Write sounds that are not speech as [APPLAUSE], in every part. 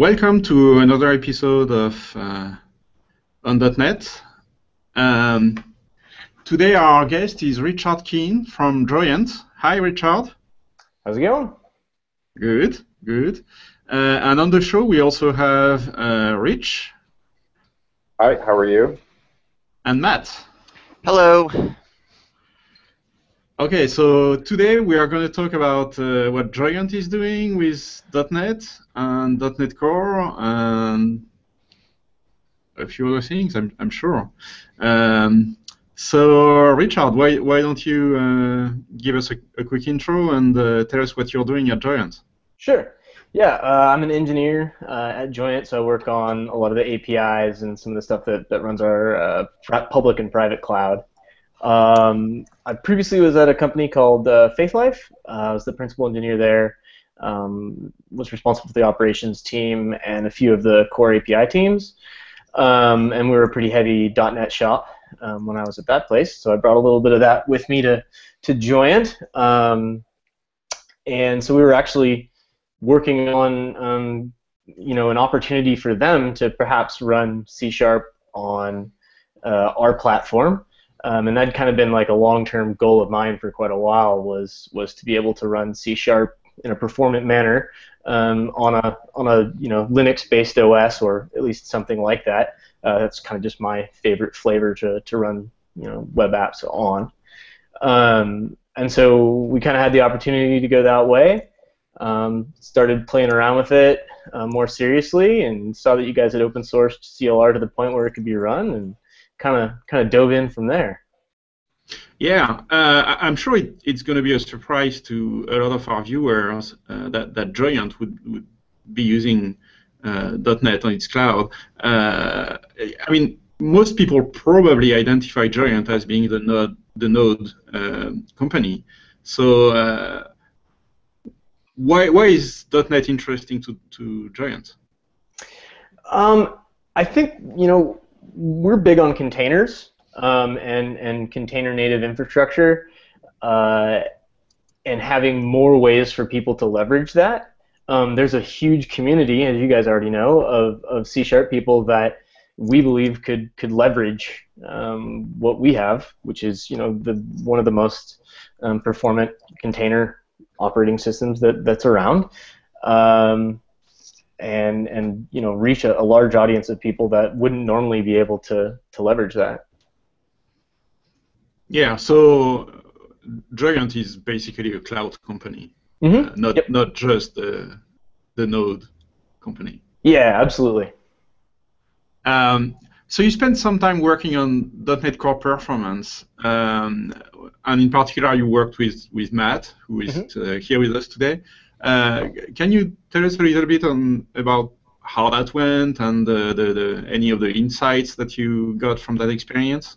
Welcome to another episode of uh, on.NET. Um, today our guest is Richard Kiene from Joyent. Hi, Richard. How's it going? Good, good. Uh, and on the show we also have uh, Rich. Hi, how are you? And Matt. Hello. Okay, so today we are going to talk about uh, what Joyent is doing with .NET and .NET Core and a few other things, I'm, I'm sure. Um, so, Richard, why, why don't you uh, give us a, a, quick intro and uh, tell us what you're doing at Joyent? Sure. Yeah, uh, I'm an engineer uh, at Joyent, so I work on a lot of the APIs and some of the stuff that, that runs our uh, public and private cloud. Um, I previously was at a company called uh, Faithlife. Uh, I was the principal engineer there. Um, was responsible for the operations team and a few of the core API teams. Um, and we were a pretty heavy .NET shop um, when I was at that place. So I brought a little bit of that with me to to Joyent. Um, and so we were actually working on um, you know an opportunity for them to perhaps run C sharp on uh, our platform. Um, and that kind of been like a long-term goal of mine for quite a while was was to be able to run C sharp in a performant manner um, on a on a you know Linux-based OS or at least something like that. Uh, that's kind of just my favorite flavor to, to run you know web apps on. Um, and so we kind of had the opportunity to go that way. Um, started playing around with it uh, more seriously and saw that you guys had open sourced CLR to the point where it could be run and kind of kind of dove in from there. Yeah, uh, I'm sure it, it's going to be a surprise to a lot of our viewers uh, that that Joyent would, would be using uh, .NET on its cloud. Uh, I mean, most people probably identify Joyent as being the Node the Node um, company. So uh, why why is .NET interesting to to Joyent? Um, I think you know we're big on containers um, and and container native infrastructure, uh, and having more ways for people to leverage that. Um, there's a huge community, as you guys already know, of, of C sharp people that we believe could could leverage um, what we have, which is you know the one of the most um, performant container operating systems that that's around. Um, and and you know reach a, a, large audience of people that wouldn't normally be able to to leverage that. Yeah, so Joyent is basically a cloud company, mm-hmm. uh, not yep. not just the the node company. Yeah, absolutely. Um, so you spent some time working on .NET Core performance, um, and in particular, you worked with with Matt, who is, mm-hmm. uh, here with us today. Uh, can you tell us a little bit on about how that went and the, the, any of the insights that you got from that experience?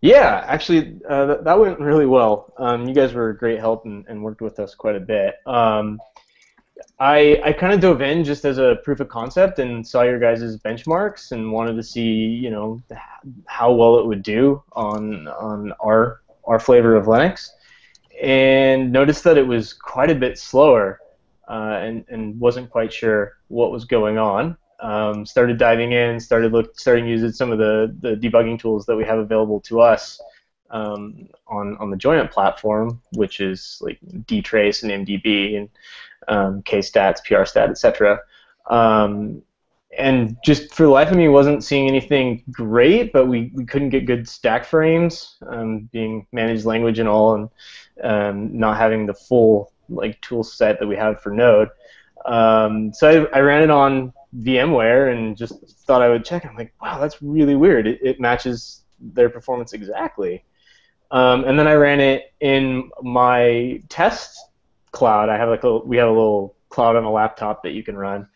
Yeah, actually, uh, that, that went really well. Um, you guys were a great help and, and, worked with us quite a bit. Um, I, I kind of dove in just as a proof of concept and saw your guys' benchmarks and wanted to see, you know, how well it would do on on our our flavor of Linux and noticed that it was quite a bit slower uh, and, and wasn't quite sure what was going on. Um, started diving in, started look, starting using some of the, the debugging tools that we have available to us um, on, on the Joyent platform, which is like dtrace and MDB and um, kstats, prstat, etc. Um, and just for the life of me, wasn't seeing anything great, but we, we couldn't get good stack frames, um, being managed language and all, and um, not having the full like tool set that we have for Node. Um, so I, I, ran it on VMware and just thought I would check. I'm like, wow, that's really weird. It, it matches their performance exactly. Um, and then I ran it in my test cloud. I have like a, we have a little cloud on a laptop that you can run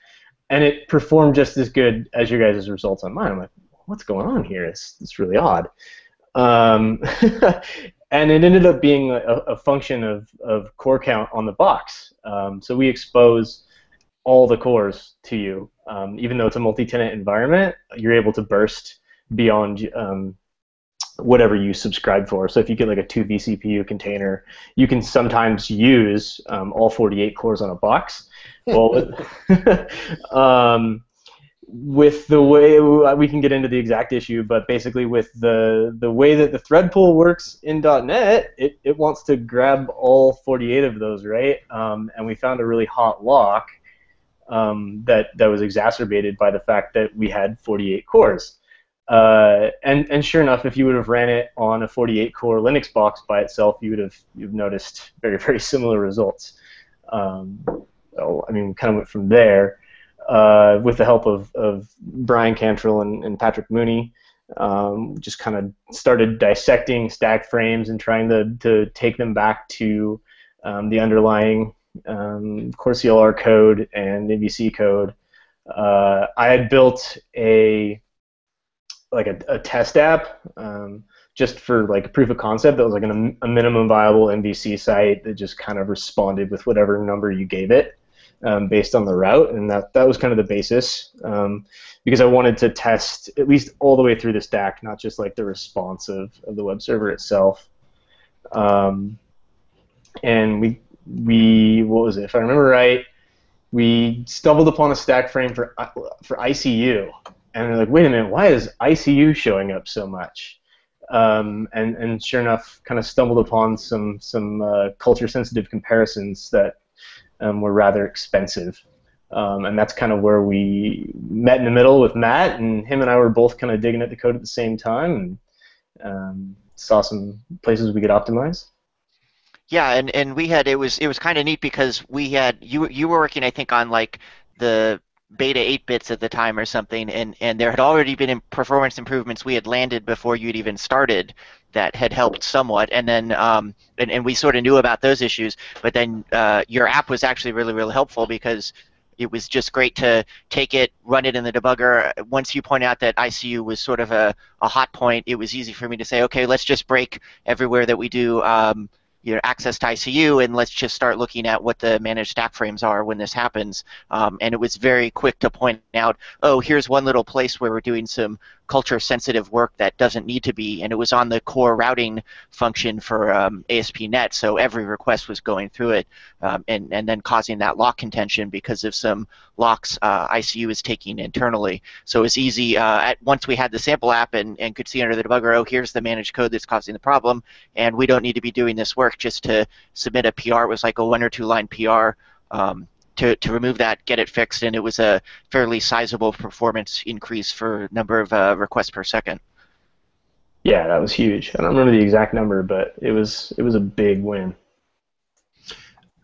and it performed just as good as your guys' results on mine. I'm like, what's going on here? It's, it's really odd. Um, [LAUGHS] and it ended up being a, a, function of, of core count on the box. Um, so we expose all the cores to you. Um, even though it's a multi-tenant environment, you're able to burst beyond um, whatever you subscribe for. So if you get like a two vCPU container, you can sometimes use um, all 48 cores on a box. Well, [LAUGHS] um, with the way we can get into the exact issue, but basically with the the way that the thread pool works in .NET, it, it wants to grab all 48 of those, right? Um, and we found a really hot lock um, that that was exacerbated by the fact that we had 48 cores. Uh, and and sure enough, if you would have ran it on a 48 core Linux box by itself, you would have you've noticed very very similar results. Um, so, I mean, kind of went from there uh, with the help of, of Bryan Cantrill and, and Patrick Mooney. Um, just kind of started dissecting stack frames and trying to, to take them back to um, the underlying um, Core CLR code and MVC code. Uh, I had built a like a, a test app um, just for like a proof of concept that was like an, a minimum viable MVC site that just kind of responded with whatever number you gave it um, based on the route, and that that was kind of the basis um, because I wanted to test at least all the way through the stack, not just like the response of, of the web server itself. Um, and we we what was it? If I remember right, we stumbled upon a stack frame for for ICU, and they're like, wait a minute, why is ICU showing up so much? Um, and and sure enough, kind of stumbled upon some some uh, culture sensitive comparisons that um, were rather expensive. Um, and that's kind of where we met in the middle with Matt, and him and I were both kind of digging at the code at the same time, and um, saw some places we could optimize. Yeah, and, and we had it was it was kind of neat because we had you you were working I think on like the beta 8 bits at the time or something and and there had already been performance improvements we had landed before you'd even started that had helped somewhat, and then um, and, and we sort of knew about those issues. But then uh, your app was actually really really helpful because it was just great to take it, run it in the debugger. Once you point out that ICU was sort of a, a hot point, it was easy for me to say, okay, let's just break everywhere that we do. Um, you know, access to ICU, and let's just start looking at what the managed stack frames are when this happens. Um, and it was very quick to point out, oh, here's one little place where we're doing some culture sensitive work that doesn't need to be, and it was on the core routing function for um, ASP.NET, so every request was going through it, um, and, and then causing that lock contention because of some locks uh, ICU is taking internally. So it was easy, uh, at, once we had the sample app and, and could see under the debugger, oh, here's the managed code that's causing the problem, and we don't need to be doing this work just to submit a PR. It was like a one or two line PR. Um, to, to remove that, get it fixed, and it was a fairly sizable performance increase for number of uh, requests per second. Yeah, that was huge. I don't remember the exact number, but it was it was a big win.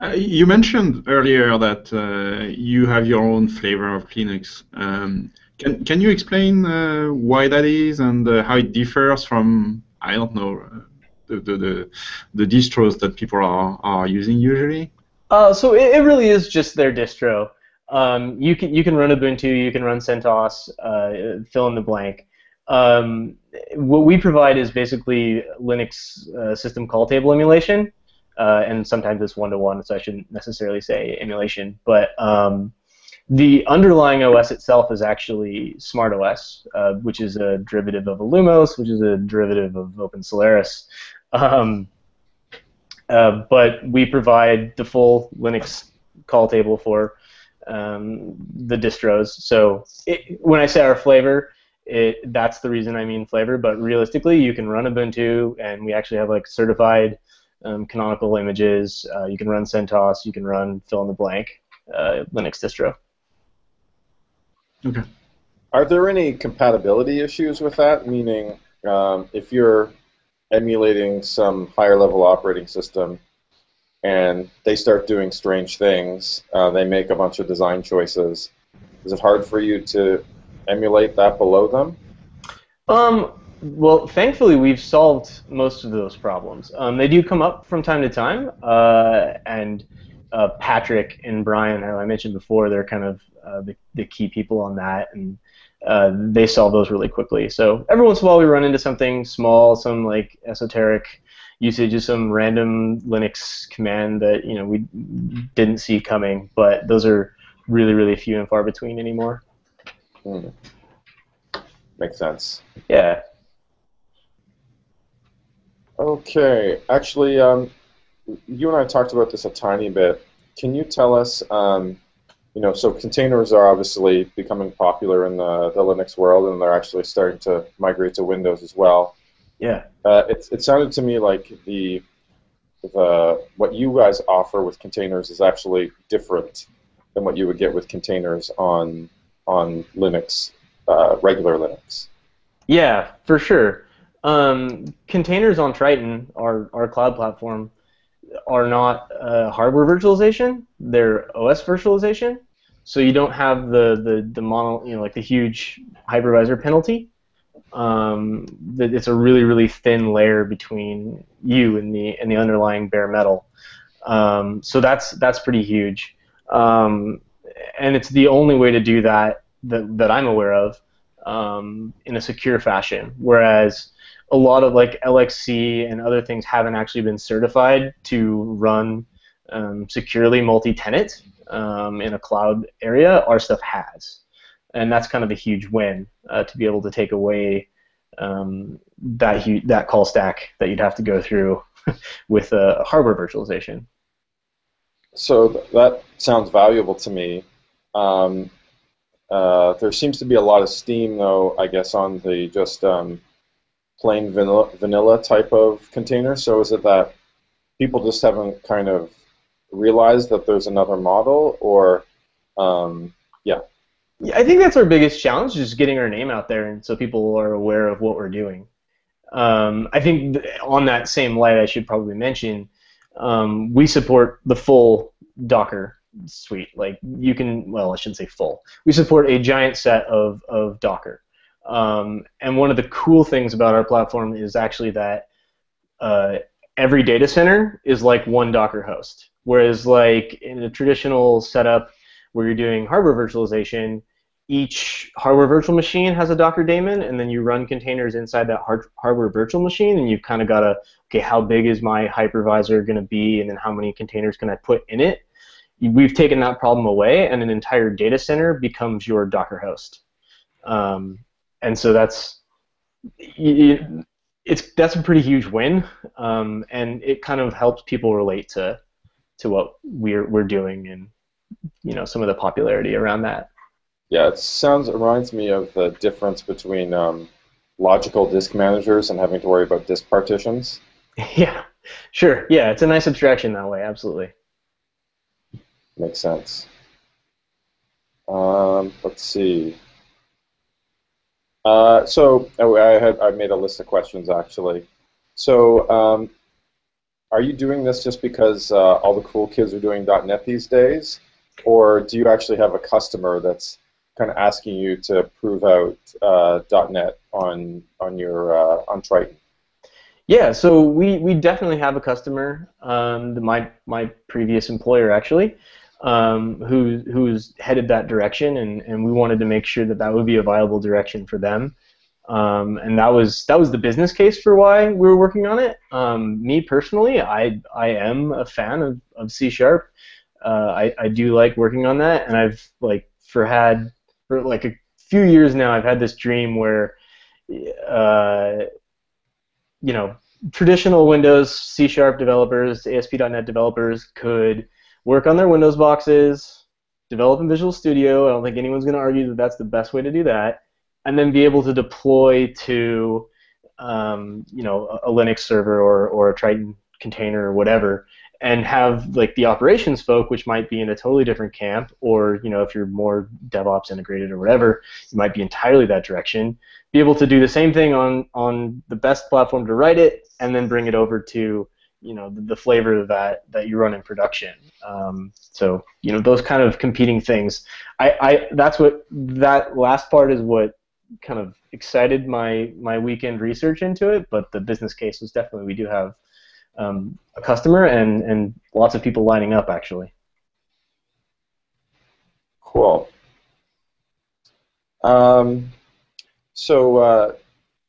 Uh, you mentioned earlier that uh, you have your own flavor of Linux. Um, can can you explain uh, why that is and uh, how it differs from I don't know uh, the, the the the distros that people are are using usually? Uh, so it, it, really is just their distro. Um, you can you can run Ubuntu, you can run CentOS, uh, fill in the blank. Um, what we provide is basically Linux uh, system call table emulation, uh, and sometimes it's one to one, so I shouldn't necessarily say emulation. But um, the underlying OS itself is actually SmartOS, uh, which is a derivative of Illumos, which is a derivative of Open Solaris. Um, uh, but we provide the full Linux call table for um, the distros. So it, when I say our flavor, it, that's the reason I mean flavor. But realistically, you can run Ubuntu, and we actually have like certified um, canonical images. Uh, you can run CentOS. You can run fill in the blank uh, Linux distro. Okay. Are there any compatibility issues with that? Meaning, um, if you're emulating some higher level operating system and they start doing strange things. Uh, they make a bunch of design choices. Is it hard for you to emulate that below them? Um, well, thankfully, we've solved most of those problems. Um, they do come up from time to time, uh, and uh, Patrick and Brian, as I mentioned before, they're kind of uh, the, the key people on that, and uh, they solve those really quickly. So every once in a while we run into something small, some like esoteric usage of some random Linux command that you know we didn't see coming, but those are really really few and far between anymore. Hmm. Makes sense. Yeah. Okay, actually, um, you and I talked about this a tiny bit. Can you tell us, um, you know, so containers are obviously becoming popular in the, the Linux world, and they're actually starting to migrate to Windows as well. Yeah. Uh, it, it sounded to me like the the what you guys offer with containers is actually different than what you would get with containers on on Linux, uh, regular Linux. Yeah, for sure. Um, containers on Triton, our, our cloud platform, are not uh, hardware virtualization. They're OS virtualization. So you don't have the, the, the mono, you know, like the huge hypervisor penalty. Um, it's a really, really thin layer between you and the and the underlying bare metal. Um, so that's that's pretty huge. Um, and it's the only way to do that that, that I'm aware of um, in a secure fashion. Whereas a lot of like LXC and other things haven't actually been certified to run um, securely multi-tenant um, in a cloud area. Our stuff has, and that's kind of a huge win uh, to be able to take away um, that hu- that call stack that you'd have to go through [LAUGHS] with a hardware virtualization. So th- that sounds valuable to me. Um, uh, there seems to be a lot of steam, though, I guess, on the just um, plain vanilla, vanilla type of container. So is it that people just haven't kind of realized that there's another model, or um, yeah? Yeah, I think that's our biggest challenge, is getting our name out there, and so people are aware of what we're doing. Um, I think th- on that same light, I should probably mention um, we support the full Docker suite. Like you can, well, I shouldn't say full. We support a giant set of of Docker. Um, and one of the cool things about our platform is actually that uh, every data center is like one Docker host. Whereas like in a traditional setup where you're doing hardware virtualization, each hardware virtual machine has a Docker daemon, and then you run containers inside that hard, hardware virtual machine, and you've kind of got to, okay, how big is my hypervisor going to be, and then how many containers can I put in it? We've taken that problem away, and an entire data center becomes your Docker host. Um, and so that's it's that's a pretty huge win, um, and it kind of helps people relate to to what we're we're doing and you know some of the popularity around that. Yeah, it sounds it reminds me of the difference between um, logical disk managers and having to worry about disk partitions. [LAUGHS] Yeah, sure. Yeah, it's a nice abstraction that way. Absolutely. Makes sense. Um, let's see. Uh, so oh, I had I made a list of questions actually. So um, are you doing this just because uh, all the cool kids are doing .NET these days, or do you actually have a customer that's kind of asking you to prove out uh, .NET on on your uh, on Triton? Yeah, so we, we definitely have a customer, um, the, my my previous employer actually, um, who who's headed that direction, and, and we wanted to make sure that that would be a viable direction for them. Um, and that was that was the business case for why we were working on it. Um, me personally, I I am a fan of, of C sharp. Uh, I, I do like working on that, and I've like for had for like a few years now, I've had this dream where, uh, you know, traditional Windows C sharp developers, ASP.NET developers could work on their Windows boxes, develop in Visual Studio. I don't think anyone's going to argue that that's the best way to do that, and then be able to deploy to, um, you know, a, a Linux server or, or a Triton container or whatever, and have like the operations folk, which might be in a totally different camp, or you know, if you're more DevOps integrated or whatever, you might be entirely that direction. Be able to do the same thing on on the best platform to write it, and then bring it over to you know the, the flavor that that you run in production. Um, so you know those kind of competing things. I, I that's what that last part is what kind of excited my my weekend research into it. But the business case was definitely we do have um, a customer and and lots of people lining up actually. Cool. Um, so uh,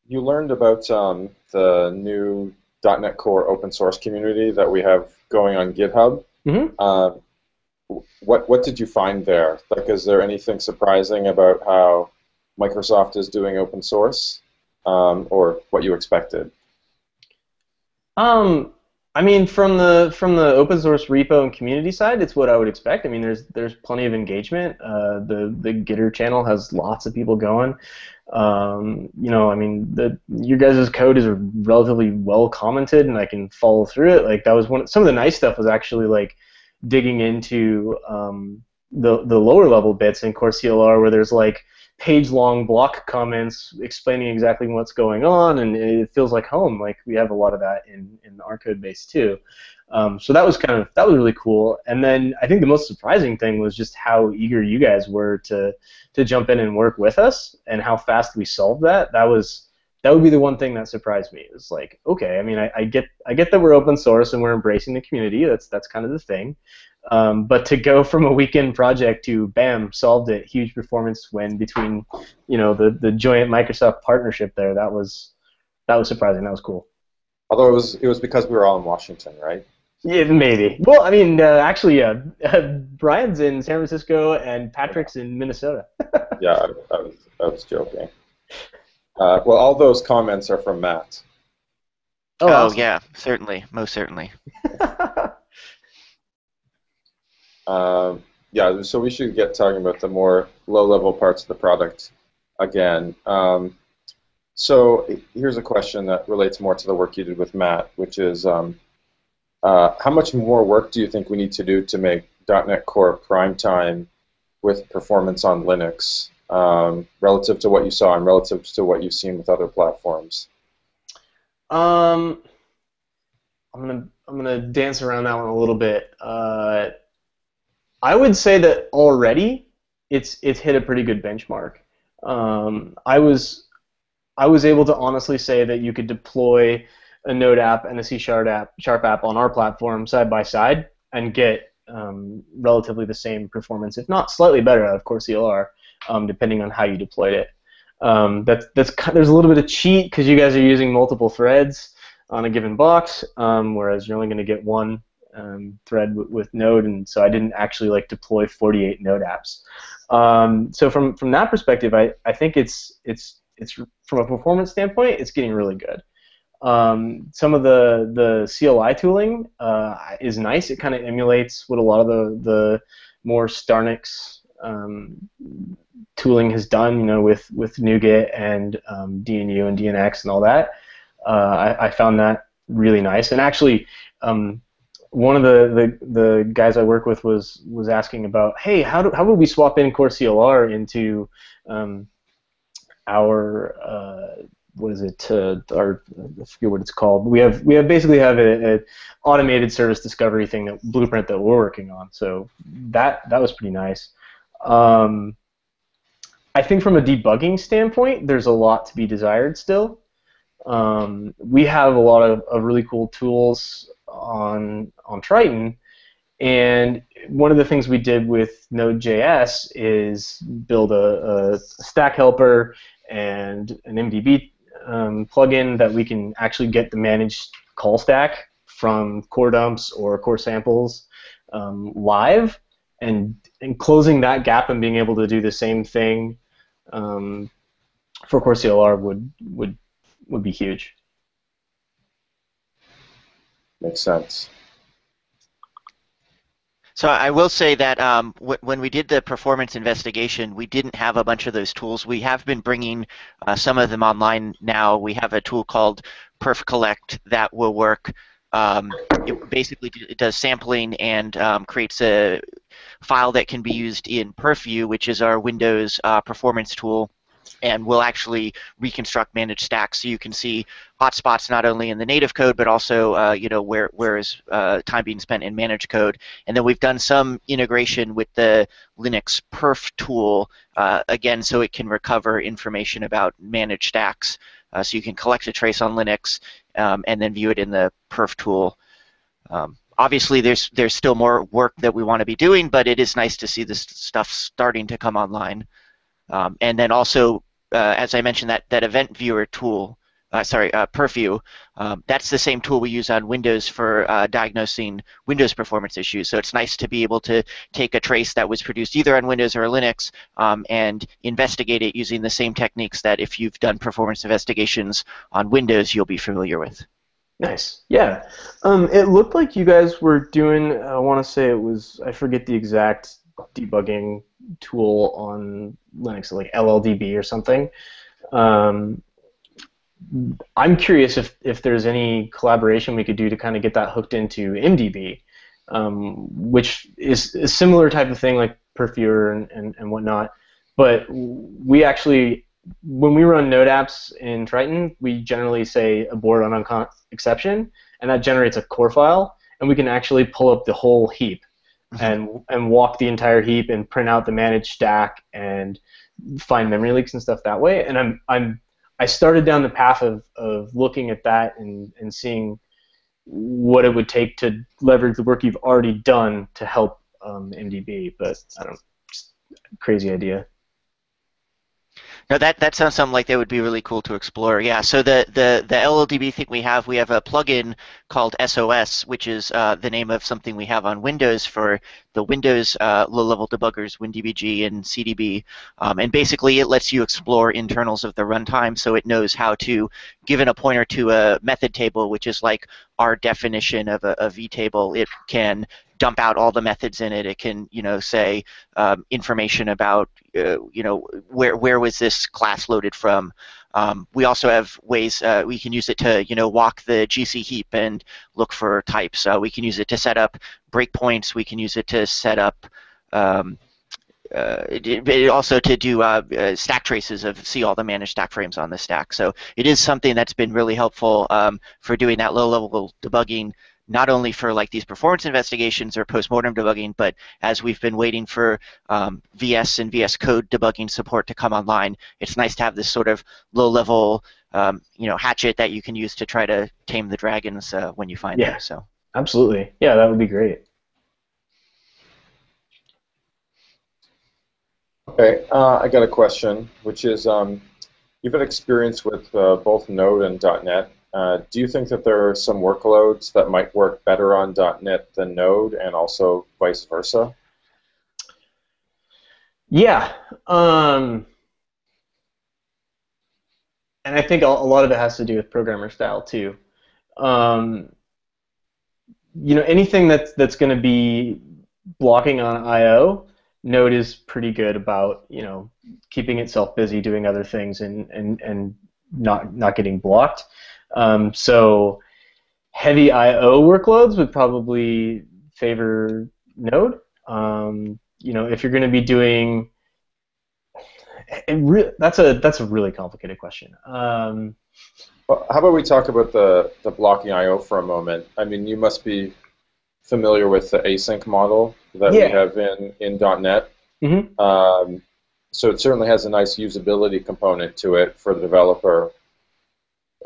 you learned about um, the new .NET Core open source community that we have going on GitHub. Mm-hmm. Uh, what what did you find there? Like, is there anything surprising about how Microsoft is doing open source, um, or what you expected? Um, I mean, from the from the open source repo and community side, it's what I would expect. I mean, there's there's plenty of engagement. Uh, the the Gitter channel has lots of people going. Um, you know, I mean, the your guys' code is relatively well commented, and I can follow through it. Like that was one. Some of the nice stuff was actually like digging into um, the the lower level bits in Core CLR, where there's like page long block comments explaining exactly what's going on, and it feels like home. Like we have a lot of that in, in our code base too. Um, so that was kind of that was really cool. And then I think the most surprising thing was just how eager you guys were to to jump in and work with us, and how fast we solved that. That was that would be the one thing that surprised me. Is like, okay, I mean, I, I get I get that we're open source and we're embracing the community. That's that's kind of the thing. Um, but to go from a weekend project to bam, solved it, huge performance win between, you know, the the joint Microsoft partnership there. That was that was surprising. That was cool. Although it was it was because we were all in Washington, right? Yeah, maybe. Well, I mean, uh, actually, yeah. Uh, Brian's in San Francisco and Patrick's in Minnesota. [LAUGHS] yeah, I, I, was I was joking. Uh, well, all those comments are from Matt. Oh, oh awesome. yeah, certainly, most certainly. [LAUGHS] Um, yeah, so we should get talking about the more low-level parts of the product again. Um, so here's a question that relates more to the work you did with Matt, which is um, uh, how much more work do you think we need to do to make .NET Core prime time with performance on Linux um, relative to what you saw and relative to what you've seen with other platforms? Um, I'm gonna I'm gonna dance around that one a little bit. Uh, I would say that already it's it's hit a pretty good benchmark. Um, I was I was able to honestly say that you could deploy a Node app and a C Sharp app, Sharp app on our platform side by side and get um, relatively the same performance, if not slightly better of Core CLR, um, depending on how you deployed it. Um, that's that's there's a little bit of cheat because you guys are using multiple threads on a given box, um, whereas you're only going to get one um, thread w- with Node, and so I didn't actually like deploy 48 Node apps. Um, so from from that perspective, I, I think it's it's it's from a performance standpoint, it's getting really good. Um, some of the the CLI tooling uh, is nice. It kind of emulates what a lot of the the more Starnix um, tooling has done, you know, with with NuGet and um, DNU and DNX and all that. Uh, I, I, found that really nice. And actually, um, one of the, the, the guys I work with was was asking about, hey, how do how would we swap in Core CLR into um, our uh, what is it? Uh, our I forget what it's called. We have we have basically have a, a, automated service discovery thing that blueprint that we're working on. So that that was pretty nice. Um, I think from a debugging standpoint, there's a lot to be desired still. Um, we have a lot of, of really cool tools on on Triton. And one of the things we did with Node.js is build a, a stack helper and an MDB um, plugin that we can actually get the managed call stack from core dumps or core samples um, live, and, and closing that gap and being able to do the same thing um, for Core CLR would would would be huge. Makes sense. So I will say that um, when we did the performance investigation, we didn't have a bunch of those tools. We have been bringing uh, some of them online now. We have a tool called PerfCollect that will work. Um, it basically it does sampling and um, creates a file that can be used in Perfview, which is our Windows uh, performance tool and we'll actually reconstruct managed stacks so you can see hotspots not only in the native code but also uh, you know where where is uh, time being spent in managed code. And then we've done some integration with the Linux perf tool uh, again so it can recover information about managed stacks. Uh, so you can collect a trace on Linux um, and then view it in the perf tool. Um, obviously there's there's still more work that we want to be doing but it is nice to see this stuff starting to come online um, and then also, uh, as I mentioned, that, that event viewer tool, uh, sorry, uh, Perfview, um, that's the same tool we use on Windows for uh, diagnosing Windows performance issues. So it's nice to be able to take a trace that was produced either on Windows or Linux um, and investigate it using the same techniques that if you've done performance investigations on Windows, you'll be familiar with. Nice. Yeah. Um, it looked like you guys were doing. I want to say it was. I forget the exact debugging tool on Linux, like LLDB or something. Um, I'm curious if, if there's any collaboration we could do to kind of get that hooked into MDB, um, which is a similar type of thing like Purviewer and, and, and whatnot. But we actually, when we run node apps in Triton, we generally say abort on exception, and that generates a core file, and we can actually pull up the whole heap. And and walk the entire heap and print out the managed stack and find memory leaks and stuff that way. And I'm I'm I started down the path of, of looking at that and, and seeing what it would take to leverage the work you've already done to help um, MDB. But I don't, crazy idea. No, that that sounds something like that would be really cool to explore. Yeah. So the the the LLDB thing we have, we have a plugin called SOS, which is uh, the name of something we have on Windows for the Windows uh, low-level debuggers, WinDBG and CDB, um, and basically it lets you explore internals of the runtime. So it knows how to, given a pointer to a method table, which is like our definition of a, a vtable, it can dump out all the methods in it. It can, you know, say um, information about, uh, you know, where where was this class loaded from. Um, we also have ways uh, we can use it to, you know, walk the GC heap and look for types. Uh, we can use it to set up breakpoints. We can use it to set up. Um, uh, it, it also to do uh, uh, stack traces of see all the managed stack frames on the stack. So it is something that's been really helpful um, for doing that low-level debugging not only for like these performance investigations or post-mortem debugging, but as we've been waiting for um, VS and VS Code debugging support to come online, it's nice to have this sort of low-level, um, you know, hatchet that you can use to try to tame the dragons uh, when you find yeah, them. So absolutely, yeah, that would be great. Okay, uh, I got a question, which is um, you've had experience with uh, both Node and .NET. Uh, do you think that there are some workloads that might work better on .NET than Node, and also vice versa? Yeah, um, and I think a lot of it has to do with programmer style too. Um, you know, anything that's that's going to be blocking on I/O, Node is pretty good about you know keeping itself busy doing other things and and and not not getting blocked. Um, so heavy I/O workloads would probably favor Node. Um, you know, if you're going to be doing re- that's a that's a really complicated question. Um, well, how about we talk about the the blocking I/O for a moment? I mean, you must be familiar with the async model that yeah. we have in in .NET. Mm-hmm. Um, so it certainly has a nice usability component to it for the developer.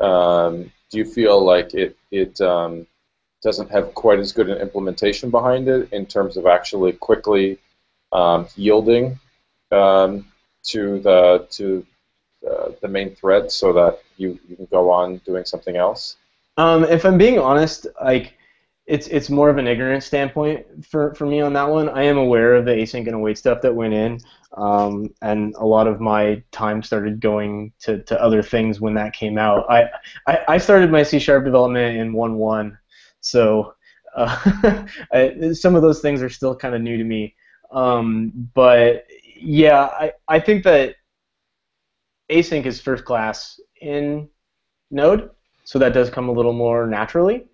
Um, do you feel like it it um, doesn't have quite as good an implementation behind it in terms of actually quickly um, yielding um, to the to uh, the main thread so that you, you can go on doing something else? Um, if I'm being honest, like it's it's more of an ignorance standpoint for, for me on that one. I am aware of the async and await stuff that went in, um, and a lot of my time started going to, to other things when that came out. I, I, I started my C sharp development in 1.1, so uh, [LAUGHS] I, some of those things are still kind of new to me. Um, but yeah, I, I think that async is first class in Node, so that does come a little more naturally.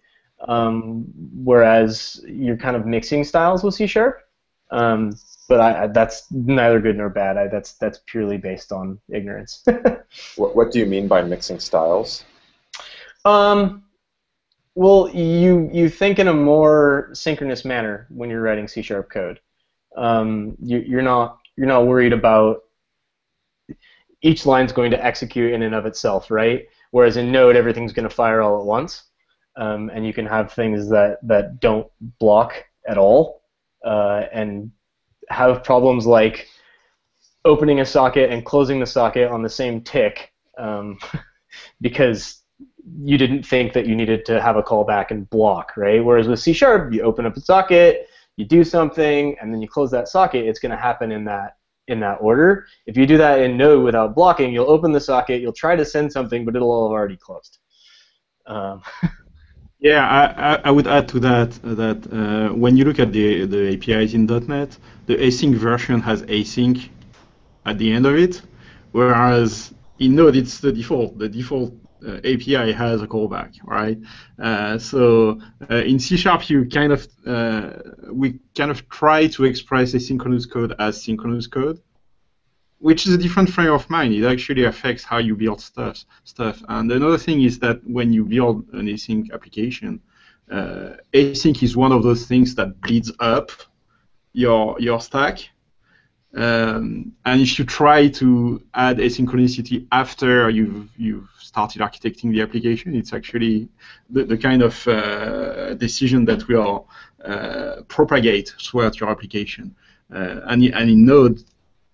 Um, whereas you're kind of mixing styles with C sharp. Um, but I, I, that's neither good nor bad. I, that's that's purely based on ignorance. [LAUGHS] what, what do you mean by mixing styles? Um, well, you you think in a more synchronous manner when you're writing C sharp code. Um, you, you're not you're not worried about each line's going to execute in and of itself, right? Whereas in Node, everything's going to fire all at once um, and you can have things that, that don't block at all uh, and have problems like opening a socket and closing the socket on the same tick um, [LAUGHS] because you didn't think that you needed to have a callback and block, right? Whereas with C Sharp, you open up a socket, you do something, and then you close that socket, it's going to happen in that in that order. If you do that in Node without blocking, you'll open the socket, you'll try to send something, but it'll all have already closed. Um, [LAUGHS] Yeah, I, I, would add to that uh, that uh, when you look at the the APIs in .NET, the async version has async at the end of it, whereas in Node it's the default. The default uh, API has a callback, right? Uh, so uh, in C Sharp, you kind of uh, we kind of try to express asynchronous code as synchronous code, which is a different frame of mind. It actually affects how you build stuff. Stuff. And another thing is that when you build an async application, uh, async is one of those things that bleeds up your your stack. Um, and if you try to add asynchronicity after you've you've started architecting the application, it's actually the, the kind of uh, decision that will uh, propagate throughout your application. Uh, and, and in Node,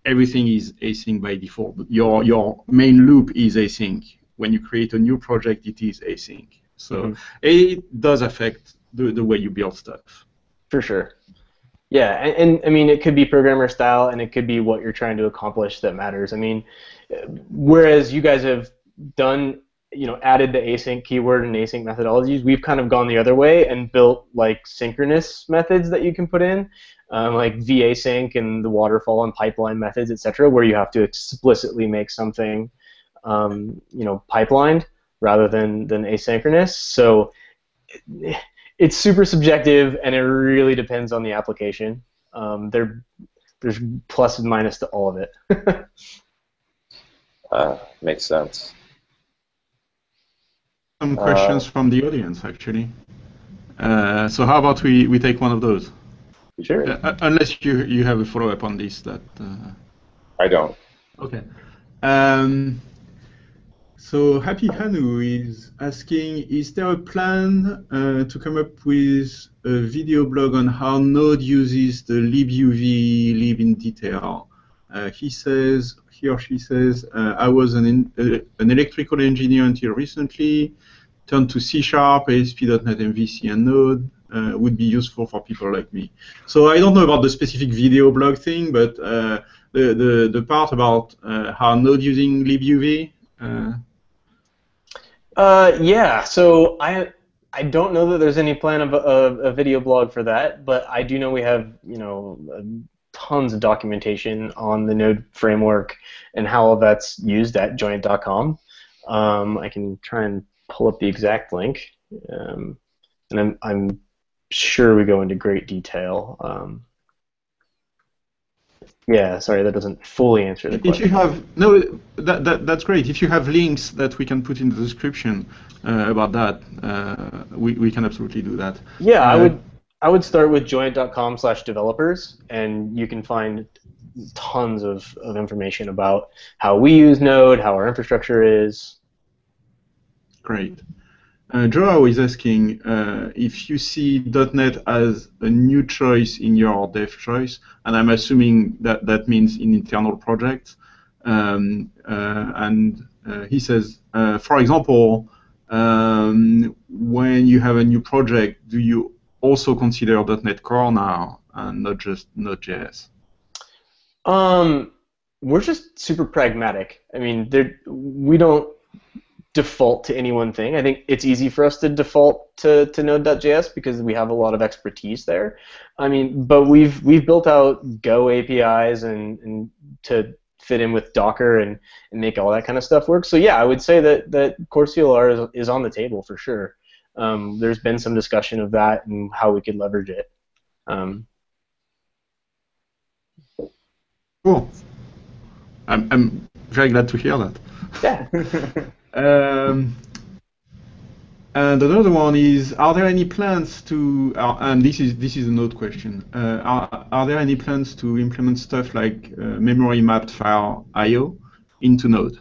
everything is async by default. Your your main loop is async. When you create a new project, it is async. So mm-hmm. it does affect the, the way you build stuff. For sure. Yeah, and, and, I mean it could be programmer style, and it could be what you're trying to accomplish that matters. I mean, whereas you guys have done, you know, added the async keyword and async methodologies, we've kind of gone the other way and built like synchronous methods that you can put in, um, like vasync and the waterfall and pipeline methods, etc., where you have to explicitly make something, um, you know, pipelined rather than than asynchronous. So it's super subjective, and it really depends on the application. Um, there, there's plus and minus to all of it. [LAUGHS] uh, makes sense. Some questions uh, from the audience, actually. Uh, so how about we, we take one of those? Sure. Uh, unless you you have a follow up on this that. Uh, I don't. Okay. Um, so Happy Hanu is asking, is there a plan uh, to come up with a video blog on how Node uses the libuv lib in detail? Uh, he says, he or she says, uh, I was an, in, uh, an electrical engineer until recently, turned to C Sharp, ASP.NET MVC, and Node. Uh, would be useful for people like me. So I don't know about the specific video blog thing, but uh, the, the, the part about how Node using libuv, uh, uh, yeah. So I I don't know that there's any plan of a, a, video blog for that, but I do know we have you know tons of documentation on the Node framework and how all that's used at joyent.com. Um, I can try and pull up the exact link, um, and I'm I'm sure we go into great detail. Um, yeah, sorry, that doesn't fully answer the question. If you have no, that, that that's great. If you have links that we can put in the description uh, about that, uh, we we can absolutely do that. Yeah, uh, I would I would start with joyent.com/developers, and you can find tons of, of information about how we use Node, how our infrastructure is. Great. Uh, Joao is asking uh, if you see .NET as a new choice in your dev choice, and I'm assuming that that means in internal projects. Um, uh, and uh, he says, uh, for example, um, when you have a new project, do you also consider .NET Core now and not just Node.js? Um, we're just super pragmatic. I mean, we don't default to any one thing. I think it's easy for us to default to, to Node.js because we have a lot of expertise there. I mean, but we've we've built out Go APIs and, and to fit in with Docker and, and make all that kind of stuff work. So yeah, I would say that that Core CLR is, is on the table for sure. Um, there's been some discussion of that and how we could leverage it. Um, cool. I'm, I'm very glad to hear that. Yeah. [LAUGHS] Um, and another one is: Are there any plans to? Uh, and this is this is a Node question. Uh, are, are there any plans to implement stuff like uh, memory mapped file I/O into Node?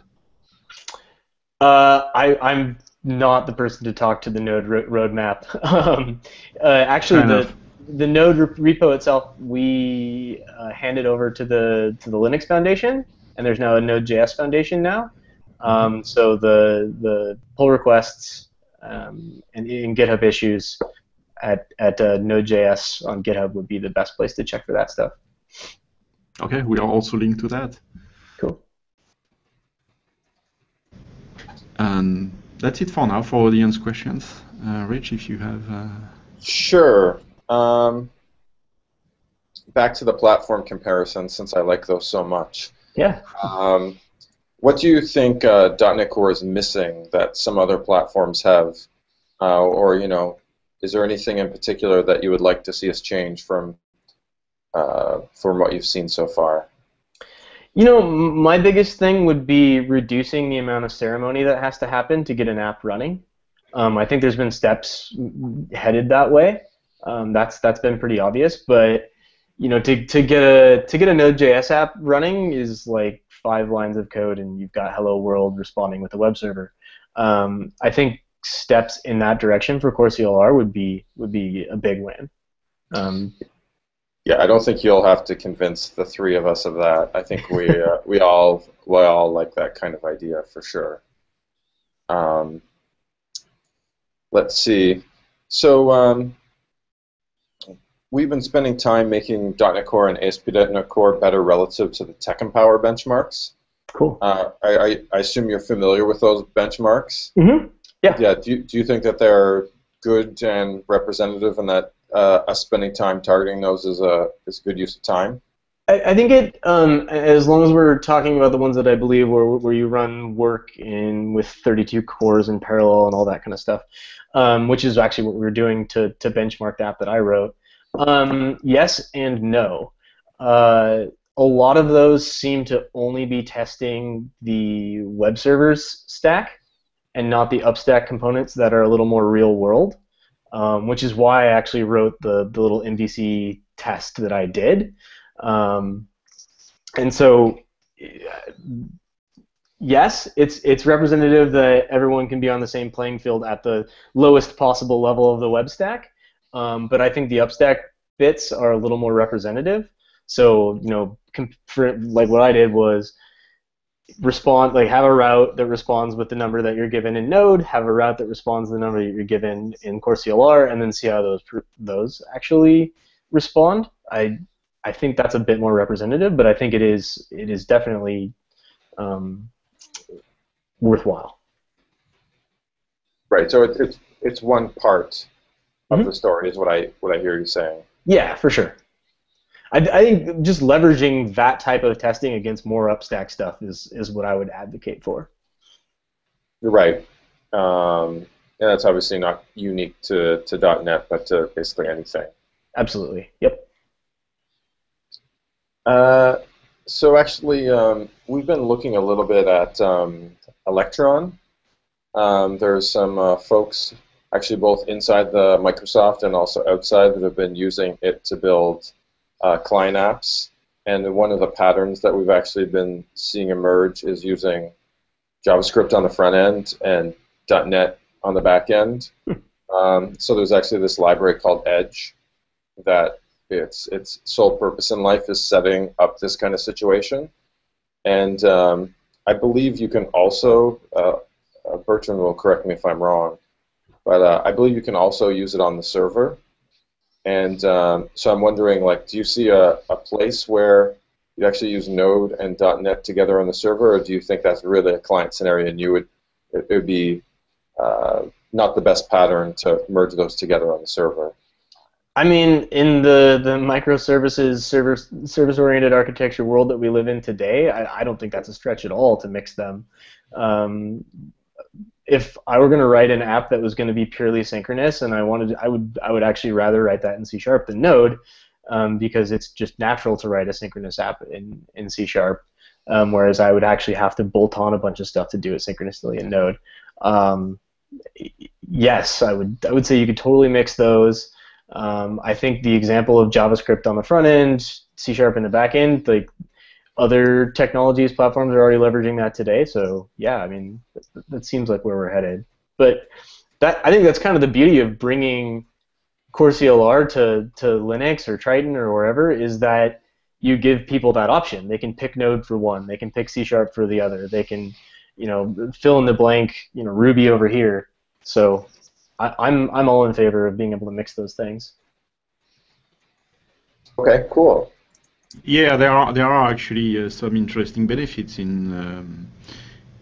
Uh, I, I'm not the person to talk to the Node ro- roadmap. [LAUGHS] um, uh, actually, Fair the enough. the Node repo itself we uh, handed over to the to the Linux Foundation, and there's now a Node.js Foundation now. Um, so the the pull requests um, and in GitHub issues at at uh, Node.js on GitHub would be the best place to check for that stuff. Okay, we are also linked to that. Cool. And that's it for now for audience questions. Uh, Rich, if you have. Uh... Sure. Um, back to the platform comparison, since I like those so much. Yeah. Um, what do you think uh, .NET Core is missing that some other platforms have, uh, or you know, is there anything in particular that you would like to see us change from uh, from what you've seen so far? You know, my biggest thing would be reducing the amount of ceremony that has to happen to get an app running. Um, I think there's been steps headed that way. Um, that's that's been pretty obvious, but you know, to, to get a to get a Node.js app running is like five lines of code, and you've got Hello World responding with a web server. Um, I think steps in that direction for Core CLR would be would be a big win. Um, yeah, I don't think you'll have to convince the three of us of that. I think we uh, [LAUGHS] we all we all like that kind of idea for sure. Um, let's see. So um, we've been spending time making .NET Core and ASP.NET Core better relative to the TechEmpower benchmarks. Cool. Uh, I, I, assume you're familiar with those benchmarks. Mm-hmm. Yeah. Yeah. Do you, do you think that they're good and representative, and that uh, us spending time targeting those is a is a good use of time? I, I think it, um, as long as we're talking about the ones that I believe where, where you run work in with 32 cores in parallel and all that kind of stuff, um, which is actually what we were doing to, to benchmark the app that I wrote. Um, yes and no. Uh, a lot of those seem to only be testing the web servers stack and not the upstack components that are a little more real world, um, which is why I actually wrote the, the little MVC test that I did. Um, and so, yes, it's it's representative that everyone can be on the same playing field at the lowest possible level of the web stack. Um, but I think the upstack bits are a little more representative. So you know, for, like what I did was respond like have a route that responds with the number that you're given in Node, have a route that responds the number that you're given in Core CLR, and then see how those those actually respond. I I think that's a bit more representative, but I think it is it is definitely um, worthwhile. Right. So it's it's, it's one part of mm-hmm. the story is what I what I hear you saying. Yeah, for sure. I, I think just leveraging that type of testing against more upstack stuff is is what I would advocate for. You're right. Um, and that's obviously not unique to, to .NET, but to basically anything. Absolutely. Yep. Uh, so actually, um, we've been looking a little bit at um, Electron. Um, there's some uh, folks, actually both inside the Microsoft and also outside, that have been using it to build uh, client apps. And one of the patterns that we've actually been seeing emerge is using JavaScript on the front end and .NET on the back end. Hmm. Um, so there's actually this library called Edge that its its sole purpose in life is setting up this kind of situation, and um, I believe you can also. Uh, uh, Bertrand will correct me if I'm wrong, but uh, I believe you can also use it on the server. And um, so I'm wondering, like, do you see a, a place where you actually use Node and .NET together on the server, or do you think that's really a client scenario and you would it, would be uh, not the best pattern to merge those together on the server? I mean, in the, the microservices, service service oriented architecture world that we live in today, I, I don't think that's a stretch at all to mix them. Um, if I were going to write an app that was going to be purely synchronous, and I wanted, I would, I would actually rather write that in C sharp than Node, um, because it's just natural to write a synchronous app in in C sharp, um, whereas I would actually have to bolt on a bunch of stuff to do it synchronously in Node. Um, yes, I would, I would say you could totally mix those. Um, I think the example of JavaScript on the front end, C Sharp in the back end, like other technologies, platforms are already leveraging that today. So yeah, I mean, that, that seems like where we're headed. But that I think that's kind of the beauty of bringing Core CLR to, to Linux or Triton or wherever is that you give people that option. They can pick Node for one, they can pick C Sharp for the other, they can, you know, fill in the blank, you know, Ruby over here. So I, I'm I'm all in favor of being able to mix those things. Okay, cool. Yeah, there are there are actually uh, some interesting benefits in um,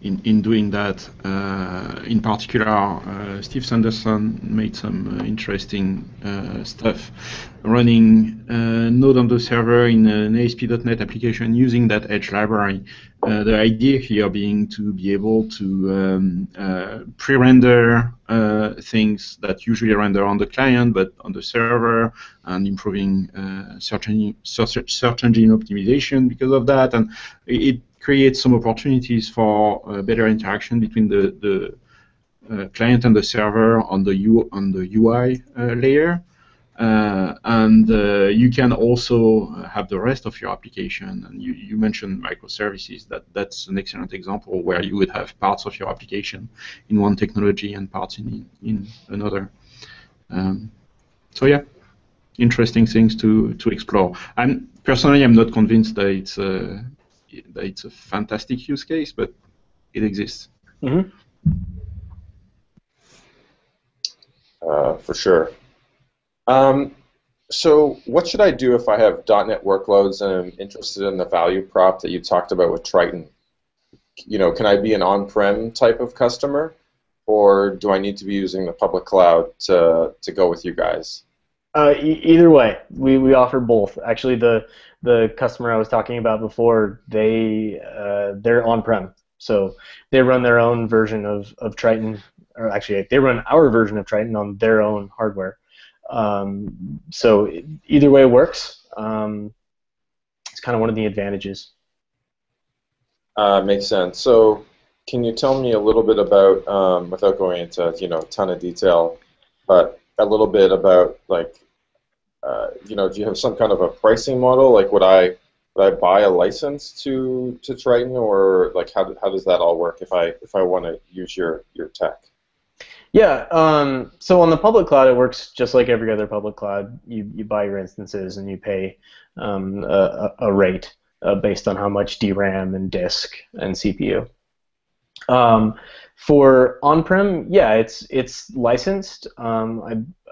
in, in doing that. Uh, in particular, uh, Steve Sanderson made some uh, interesting uh, stuff running uh, Node on the server in an ASP.NET application using that Edge library. The idea here being to be able to um, pre-render things that usually render on the client but on the server and improving search engine, search engine optimization because of that. And it create some opportunities for uh, better interaction between the, the uh, client and the server on the U on the UI uh, layer. Uh, and uh, you can also have the rest of your application. And you, you mentioned microservices. That that's an excellent example where you would have parts of your application in one technology and parts in in another. Um, so yeah, interesting things to to explore. And personally, I'm not convinced that it's uh, it's a fantastic use case, but it exists. Mm-hmm. Uh, for sure. Um, so, what should I do if I have .NET workloads and I'm interested in the value prop that you talked about with Triton? You know, can I be an on-prem type of customer, or do I need to be using the public cloud to to go with you guys? Uh, e- either way, we, we offer both. Actually, the the customer I was talking about before, they uh, they're on-prem, so they run their own version of, of Triton, or actually they run our version of Triton on their own hardware. Um, so either way works. Um, it's kind of one of the advantages. Uh, makes sense. So, can you tell me a little bit about, um, without going into you know a ton of detail, but a little bit about like uh, you know, do you have some kind of a pricing model? Like, would I would I buy a license to to Triton, or like how how does that all work if I if I want to use your your tech? Yeah. Um, so on the public cloud, it works just like every other public cloud. You you buy your instances and you pay um, a, a, rate uh, based on how much DRAM and disk and CPU. Um, for on-prem, yeah, it's it's licensed. Um, I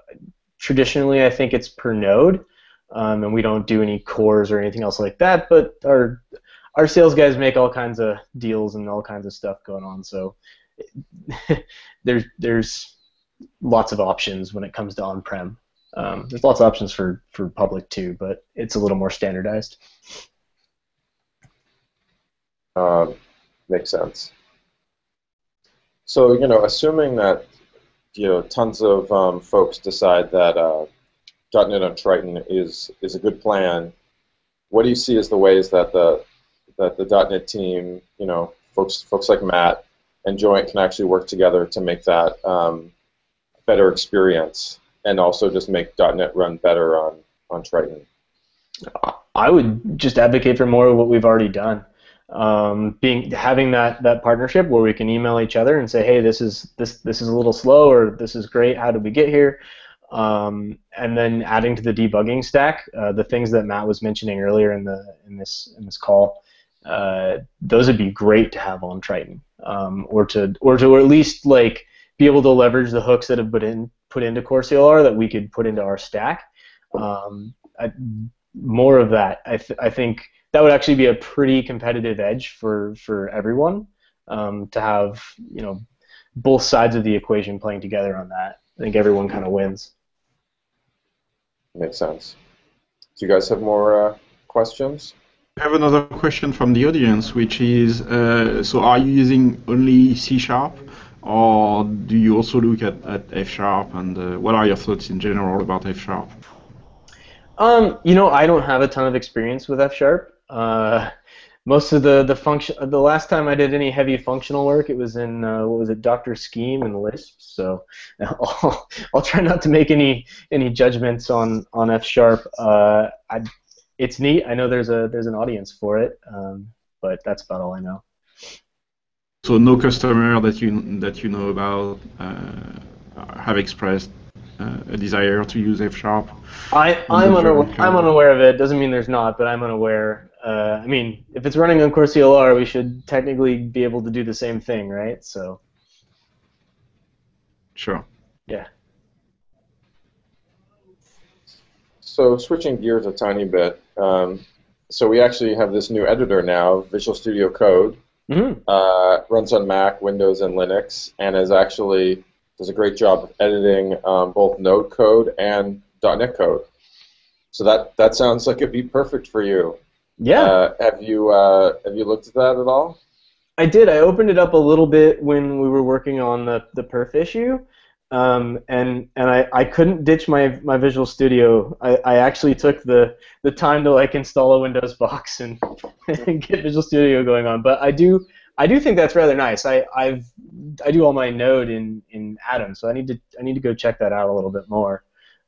traditionally, I think it's per node, um, and we don't do any cores or anything else like that. But our our sales guys make all kinds of deals and all kinds of stuff going on. So [LAUGHS] there's there's lots of options when it comes to on-prem. Um, there's lots of options for for public too, but it's a little more standardized. Um, makes sense. So you know, assuming that you know, tons of um, folks decide that uh, .NET on Triton is is a good plan. What do you see as the ways that the that the .NET team, you know, folks folks like Matt and Joyent can actually work together to make that um, better experience, and also just make .NET run better on on Triton? I would just advocate for more of what we've already done um, being having that that partnership where we can email each other and say, hey, this is this this is a little slow or this is great. How did we get here? Um, and then adding to the debugging stack, uh, the things that Matt was mentioning earlier in the in this in this call, uh, those would be great to have on Triton, um, or to or to or at least like be able to leverage the hooks that have put in put into Core CLR that we could put into our stack. Um, I, more of that, I, th- I think that would actually be a pretty competitive edge for for everyone um, to have you know both sides of the equation playing together on that. I think everyone kind of wins. Makes sense. Do you guys have more uh, questions? I have another question from the audience, which is: uh, so, are you using only C sharp, or do you also look at, at F sharp? And uh, what are your thoughts in general about F sharp? Um, you know, I don't have a ton of experience with F sharp. Uh, most of the the function the last time I did any heavy functional work, it was in uh, what was it, Dr. Scheme and Lisp. So [LAUGHS] I'll, I'll try not to make any any judgments on on F sharp. Uh, I, it's neat. I know there's a there's an audience for it, um, but that's about all I know. So no customer that you that you know about uh, have expressed uh, a desire to use F sharp. I I'm unaware, I'm unaware of it. Doesn't mean there's not, but I'm unaware. Uh, I mean, if it's running on Core CLR, we should technically be able to do the same thing, right? So. Sure. Yeah. So switching gears a tiny bit, um, so we actually have this new editor now, Visual Studio Code, Mhm. uh, runs on Mac, Windows, and Linux, and is actually does a great job of editing um, both Node code and .NET code. So that that sounds like it'd be perfect for you. Yeah. Uh, have you uh, have you looked at that at all? I did. I opened it up a little bit when we were working on the, the perf issue, um, and and I, I couldn't ditch my, my Visual Studio. I, I actually took the, the time to like install a Windows box and, [LAUGHS] and get Visual Studio going on. But I do I do think that's rather nice. I I've I do all my Node in, in Atom, so I need to I need to go check that out a little bit more.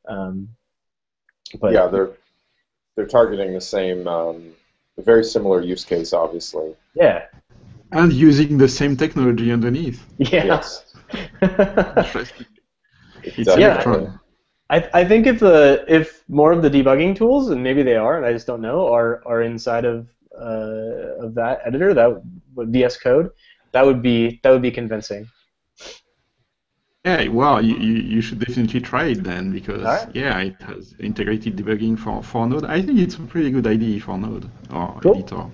Um, but yeah, they're they're targeting the same, um, a very similar use case, obviously. yeah And using the same technology underneath. yeah. Yes. Interesting. [LAUGHS] It's Definitely. Electron. I, I think if the if more of the debugging tools and maybe they are and I just don't know are are inside of uh, of that editor that would VS Code that would be that would be convincing. Yeah, well, you, you, you should definitely try it then because Alright. yeah, it has integrated debugging for, for Node. I think it's a pretty good idea for Node or Cool. editor.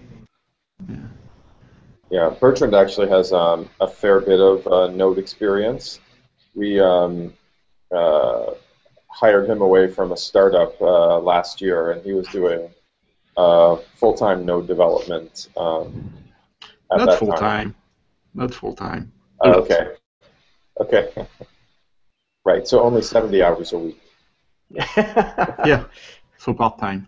Yeah, Bertrand actually has um, a fair bit of uh, Node experience. We um, uh, hired him away from a startup uh, last year, and he was doing uh, full-time Node development um, at Not full time. time. Not full time. Uh, okay. Okay. right. So only 70 hours a week. [LAUGHS] Yeah, so part time.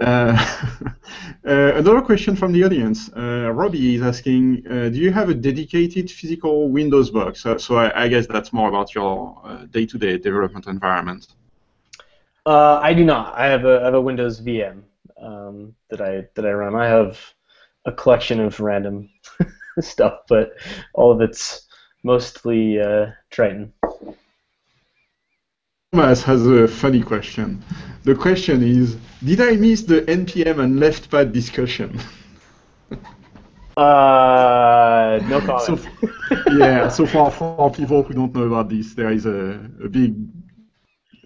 Uh, [LAUGHS] uh, another question from the audience. Uh, Robbie is asking, uh, do you have a dedicated physical Windows box? So, so I, I guess that's more about your uh, day-to-day development environment. uh, I do not. I have a I have a Windows VM um, that I that I run. I have a collection of random [LAUGHS] stuff, but all of it's mostly uh, Triton. Thomas has a funny question. The question is, did I miss the NPM and left pad discussion? [LAUGHS] Uh, no comment. So, [LAUGHS] yeah, so for, for people who don't know about this, there is a, a big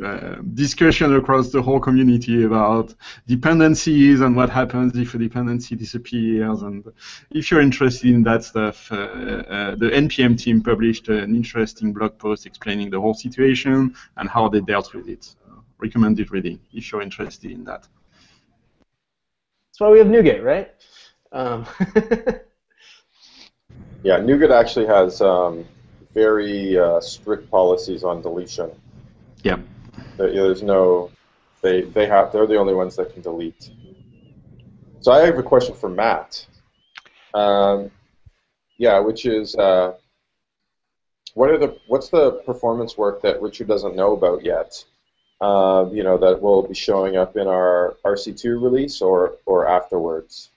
uh, discussion across the whole community about dependencies and what happens if a dependency disappears. And if you're interested in that stuff, uh, uh, the NPM team published an interesting blog post explaining the whole situation and how they dealt with it. So, recommended reading if you're interested in that. That's why we have NuGet, right? Um, [LAUGHS] Yeah, NuGet actually has um, very uh, strict policies on deletion. Yeah. There- There's no, they they have they're the only ones that can delete. So I have a question for Matt. Um, yeah, which is uh, what are the what's the performance work that Richard doesn't know about yet? Uh, you know that will be showing up in our RC2 release or or afterwards.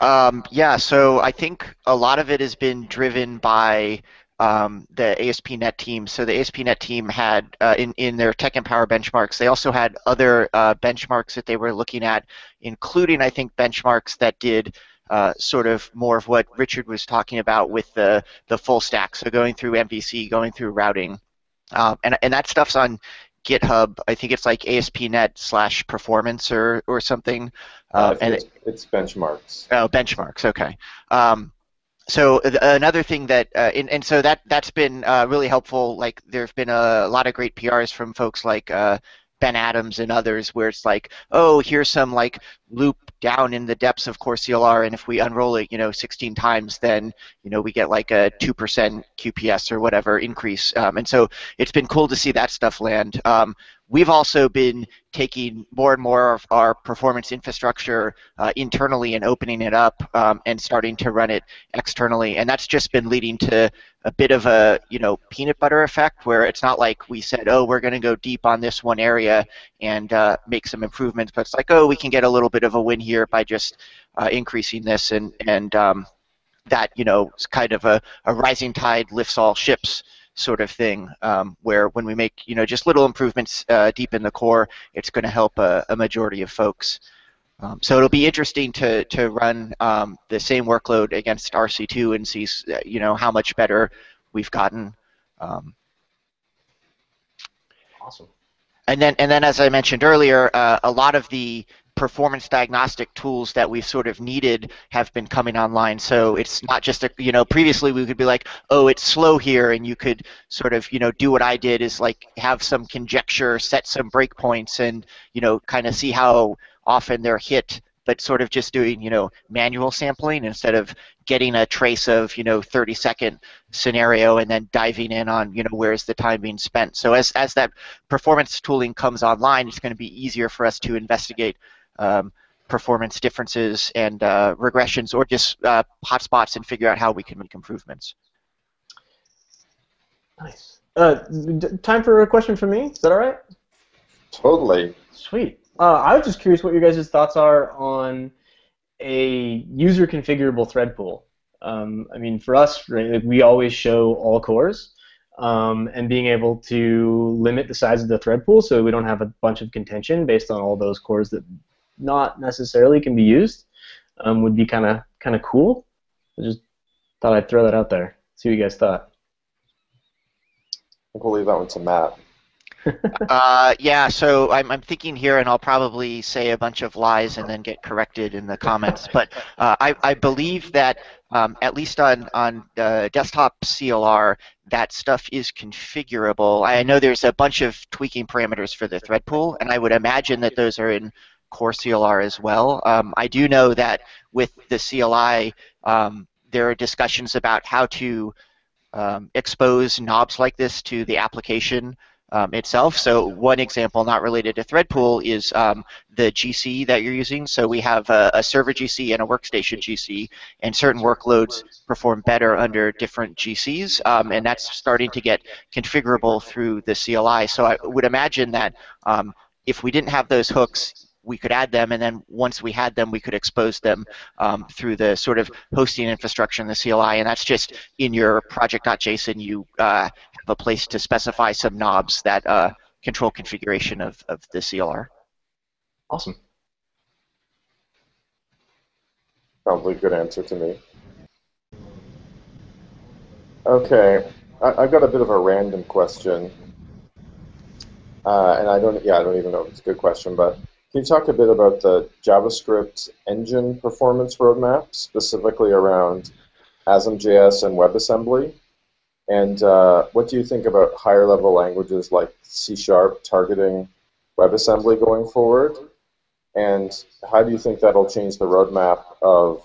Um, yeah, so I think a lot of it has been driven by um, the ASP.NET team. So the ASP.NET team had uh, in in their TechEmpower benchmarks, they also had other uh, benchmarks that they were looking at, including I think benchmarks that did. Uh, sort of more of what Richard was talking about with the the full stack. So going through MVC, going through routing, um, and and that stuff's on GitHub. I think it's like ASP.NET slash performance or or something. Uh, Uh, and it's, it's benchmarks. Oh, benchmarks. Okay. Um, so th- another thing that, uh, and, and so that that's been uh, really helpful. Like there have been a lot of great PRs from folks like uh, Ben Adams and others, where it's like, oh, here's some like loop down in the depths of Core CLR, and if we unroll it, you know, 16 times, then you know we get like a two percent QPS or whatever increase. Um, and so it's been cool to see that stuff land. Um, we've also been taking more and more of our performance infrastructure uh, internally and opening it up um, and starting to run it externally, and that's just been leading to a bit of a you know peanut butter effect where it's not like we said oh we're going to go deep on this one area and uh, make some improvements but it's like oh we can get a little bit of a win here by just uh, increasing this and and um, that you know is kind of a, a rising tide lifts all ships sort of thing um, where when we make you know just little improvements uh, deep in the core it's going to help a, a majority of folks um, so it'll be interesting to to run um, the same workload against RC2 and see uh, you know how much better we've gotten. Um, awesome. and then and then as I mentioned earlier, uh, a lot of the performance diagnostic tools that we've sort of needed have been coming online. So it's not just a, you know, previously we could be like, oh, it's slow here, and you could sort of, you know, do what I did is like have some conjecture, set some breakpoints, and, you know, kind of see how often they're hit but sort of just doing you know manual sampling instead of getting a trace of you know 30 second scenario and then diving in on you know where's the time being spent. So as as that performance tooling comes online, it's going to be easier for us to investigate. Um, performance differences and uh, regressions or just uh, hotspots and figure out how we can make improvements. Nice. Uh, time for a question from me. Is that all right? Totally. Sweet. Uh, I was just curious what your guys' thoughts are on a user configurable thread pool. Um, I mean, for us, right, we always show all cores, um, and being able to limit the size of the thread pool so we don't have a bunch of contention based on all those cores that not necessarily can be used um, would be kind of kind of cool. I just thought I'd throw that out there. See what you guys thought. I think we'll leave that one to Matt [LAUGHS] uh, yeah, so I'm, I'm thinking here, and I'll probably say a bunch of lies and then get corrected in the comments. But uh, I, I believe that um, at least on on uh, desktop CLR, that stuff is configurable. I know there's a bunch of tweaking parameters for the thread pool, and I would imagine that those are in core CLR as well. Um, I do know that with the CLI, um, there are discussions about how to um, expose knobs like this to the application um, itself. So one example not related to Threadpool is um, the GC that you're using. So we have a, a, server GC and a workstation GC, and certain workloads perform better under different GCs, um, and that's starting to get configurable through the CLI. So I would imagine that if we didn't have those hooks, we could add them, and then once we had them, we could expose them um, through the sort of hosting infrastructure in the CLI, and that's just in your project.json. You uh, have a place to specify some knobs that uh, control configuration of, of the CLR. Awesome. Probably a good answer to me. Okay, I, have got a bit of a random question, uh, and I don't, yeah, I don't even know if it's a good question, but can you talk a bit about the JavaScript engine performance roadmap, specifically around ASM.js and WebAssembly? And uh, what do you think about higher level languages like C Sharp targeting WebAssembly going forward? And how do you think that'll change the roadmap of,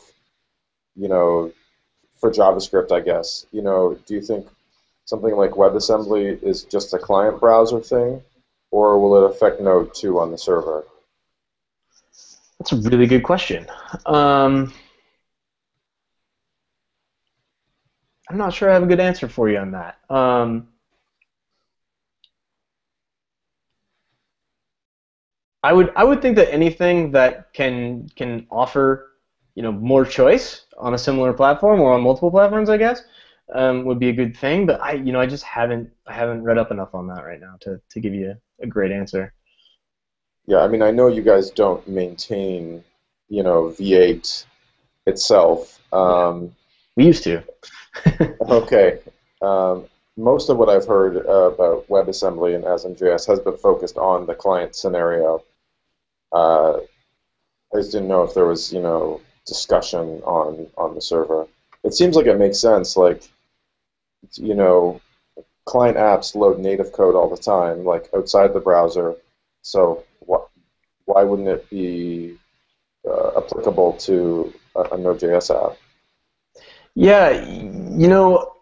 you know, for JavaScript, I guess? You know, do you think something like WebAssembly is just a client browser thing, or will it affect Node 2 on the server? That's a really good question. Um, I'm not sure I have a good answer for you on that. Um, I would I would think that anything that can can offer you know more choice on a similar platform or on multiple platforms, I guess, um, would be a good thing. But I you know I just haven't I haven't read up enough on that right now to, to give you a, a great answer. Yeah, I mean I know you guys don't maintain you know V8 itself. Um. We used to. [LAUGHS] okay. Um, most of what I've heard uh, about WebAssembly and ASM.js has been focused on the client scenario. Uh, I just didn't know if there was, you know, discussion on on the server. It seems like it makes sense. Like, you know, client apps load native code all the time, like outside the browser. So wh- why wouldn't it be uh, applicable to a, a Node.js app? Yeah, you know,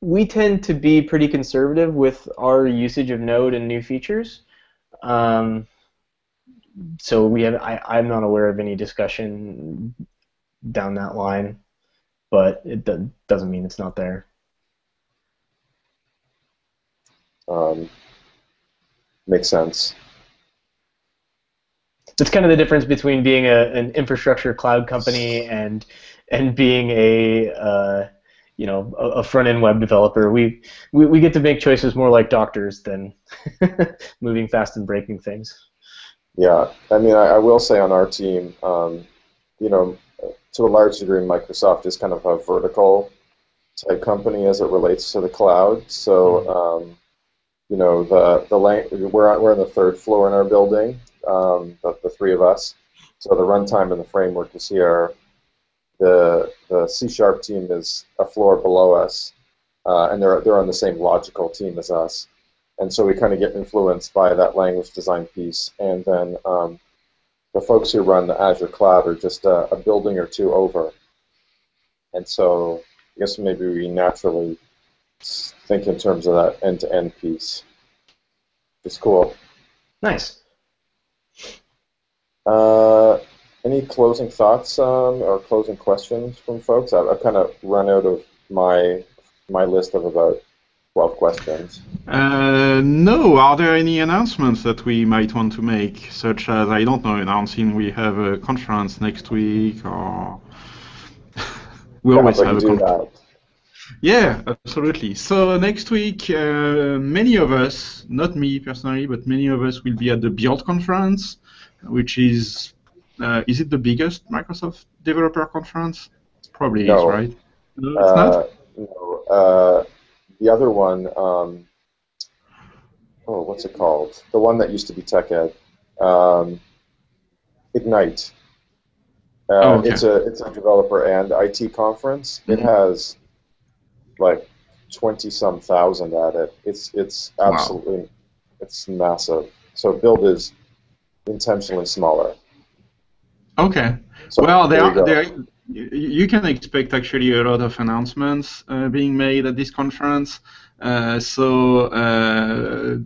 we tend to be pretty conservative with our usage of Node and new features. Um, so we have, I, I'm not aware of any discussion down that line, but it do, doesn't mean it's not there. Um, makes sense. It's kind of the difference between being a, an infrastructure cloud company and and being a uh, you know a, a front end web developer, we, we we get to make choices more like doctors than [LAUGHS] moving fast and breaking things. Yeah, I mean, I, I will say on our team, um, you know, to a large degree, Microsoft is kind of a vertical type company as it relates to the cloud. So, mm-hmm. um, you know, the the lang- we're we're on the third floor in our building, um, the, the three of us. So the runtime and the framework is here. The the C sharp team is a floor below us, uh, and they're they're on the same logical team as us. And so we kind of get influenced by that language design piece. And then um, the folks who run the Azure cloud are just a, a building or two over. And so I guess maybe we naturally think in terms of that end-to-end piece. It's cool. Nice. Uh, any closing thoughts um, or closing questions from folks? I've, I've kind of run out of my my list of about 12 questions. Uh, no, are there any announcements that we might want to make, such as, I don't know, announcing we have a conference next week, or [LAUGHS] we Yeah, always have a conference. Yeah, absolutely. So next week, uh, many of us, not me personally, but many of us will be at the Build conference, which is, uh, is it the biggest Microsoft developer conference? It probably is, right? No, it's not? Uh, no, uh, the other one, um, oh, what's it called? The one that used to be TechEd, um, Ignite. Uh, Oh, okay. It's a it's a developer and IT conference. It Mhm. has like twenty some thousand at it. It's it's Wow. absolutely it's massive. So build is intentionally smaller. Okay. So well, there you are, you can expect actually a lot of announcements uh, being made at this conference. Uh, so uh,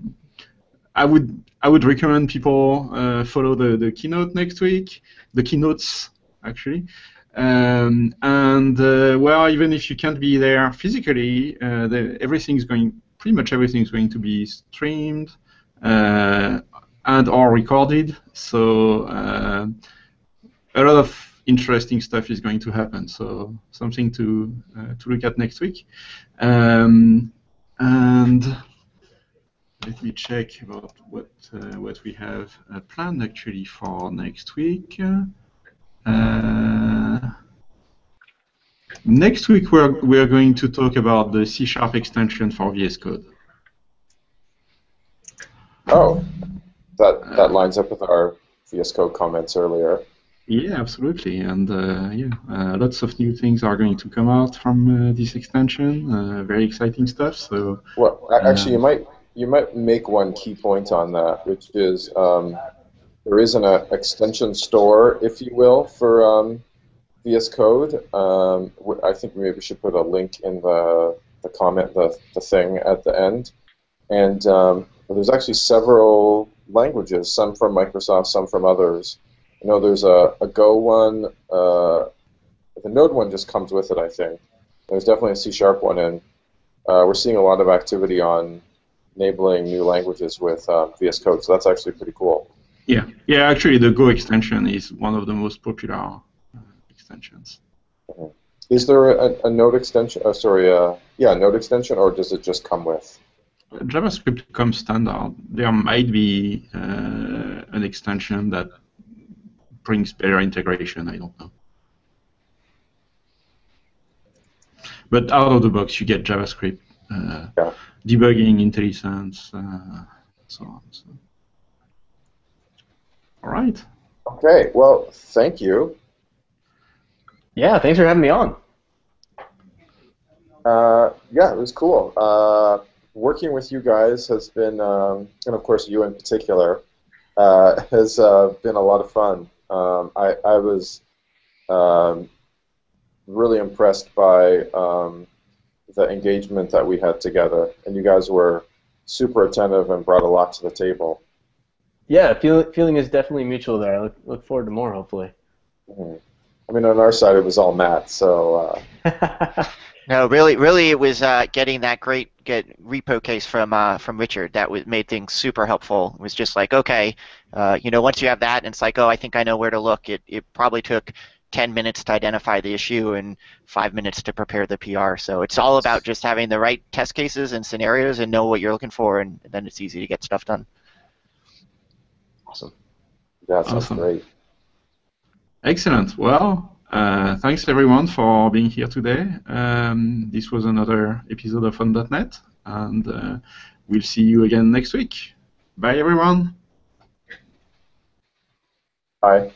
I would I would recommend people uh, follow the, the keynote next week, the keynotes actually. Um, and uh, well, even if you can't be there physically, uh, the, everything's going pretty much everything's going to be streamed uh, and are recorded. So. Uh, a lot of interesting stuff is going to happen. So something to uh, to look at next week. Um, and let me check about what uh, what we have uh, planned actually for next week. Uh, next week we're we're going to talk about the C Sharp extension for VS Code. Oh, that that lines up with our VS Code comments earlier. Yeah, absolutely, and uh, yeah, uh, lots of new things are going to come out from uh, this extension. Uh, very exciting stuff. So Well, actually, Yeah. you might you might make one key point on that, which is um, there is an uh, extension store, if you will, for um, VS Code. Um, I think maybe we should put a link in the the comment, the the thing at the end. And um, there's actually several languages, some from Microsoft, some from others. I know there's a, a Go one. Uh, the Node one just comes with it, I think. There's definitely a C Sharp one, and uh, we're seeing a lot of activity on enabling new languages with um, VS Code, so that's actually pretty cool. yeah, yeah, actually, the Go extension is one of the most popular uh, extensions. Is there a, a Node extension? Oh, sorry, uh, yeah, Node extension, or does it just come with? JavaScript comes standard. There might be uh, an extension that brings better integration. I don't know. But out of the box, you get JavaScript, uh, Yeah. debugging, IntelliSense, uh, so on. So. All right. Okay, well, thank you. Yeah, thanks for having me on. Uh, yeah, it was cool. Working with you guys has been, um, and of course you in particular, uh, has uh, been a lot of fun. Um, I, I was um, really impressed by um, the engagement that we had together, and you guys were super attentive and brought a lot to the table. Yeah, feel, feeling is definitely mutual there. I look, look forward to more, hopefully. Mhm. I mean, on our side, it was all Matt, so uh, [LAUGHS] No, really, really, it was uh, getting that great get repo case from uh, from Richard that was, made things super helpful. It was just like, okay, uh, you know, once you have that, and it's like, oh, I think I know where to look. It it probably took 10 minutes to identify the issue and five minutes to prepare the PR. So it's all about just having the right test cases and scenarios and know what you're looking for, and then it's easy to get stuff done. awesome. yeah, sounds Awesome. great. Excellent. Well, uh, thanks everyone for being here today. Um, this was another episode of On .NET, and uh, we'll see you again next week. Bye, everyone. Aye.